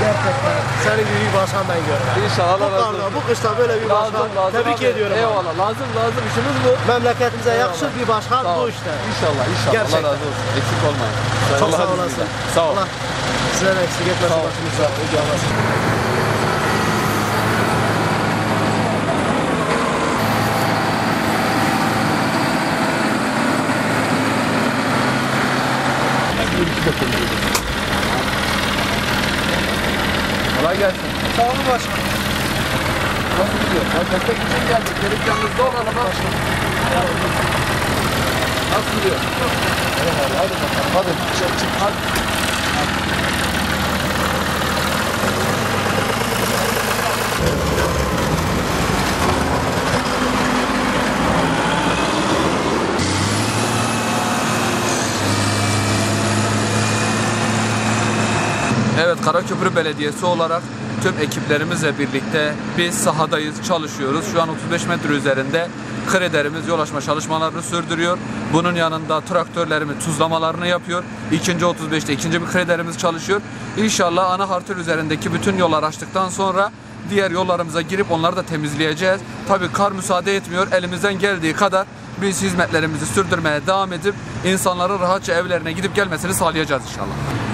Gerçekten. Senin gibi bir başkan ben görmedim. İnşallah Allah Bu razı olsun. bu kışta böyle bir başkan. Lazım lazım. Tebrik abi. ediyorum. abi. Eyvallah lazım lazım işimiz bu. Memleketimize Eyvallah. yakışır bir başkan Sağ bu işte. İnşallah inşallah. Gerçekten. Allah razı olsun. Eksik olmayın. Çok Allah sağ razı olasın. olsun. Sağ ol. Allah sizden eksik etmesin Sağ ol. başımıza. Yüce olasın. Kolay gelsin. Sağ olun başkanım. Nasıl gidiyor? Ya destek için geldik. Gelip yanınızda olalım ha. Nasıl gidiyor? Hadi bakalım. Hadi. Çık çık. Hadi. Evet Karaköprü Belediyesi olarak tüm ekiplerimizle birlikte biz sahadayız, çalışıyoruz. Şu an 35 metre üzerinde krederimiz yol açma çalışmalarını sürdürüyor. Bunun yanında traktörlerimiz tuzlamalarını yapıyor. İkinci 35'te ikinci bir krederimiz çalışıyor. İnşallah ana hartır üzerindeki bütün yollar açtıktan sonra diğer yollarımıza girip onları da temizleyeceğiz. Tabii kar müsaade etmiyor. Elimizden geldiği kadar biz hizmetlerimizi sürdürmeye devam edip insanların rahatça evlerine gidip gelmesini sağlayacağız inşallah.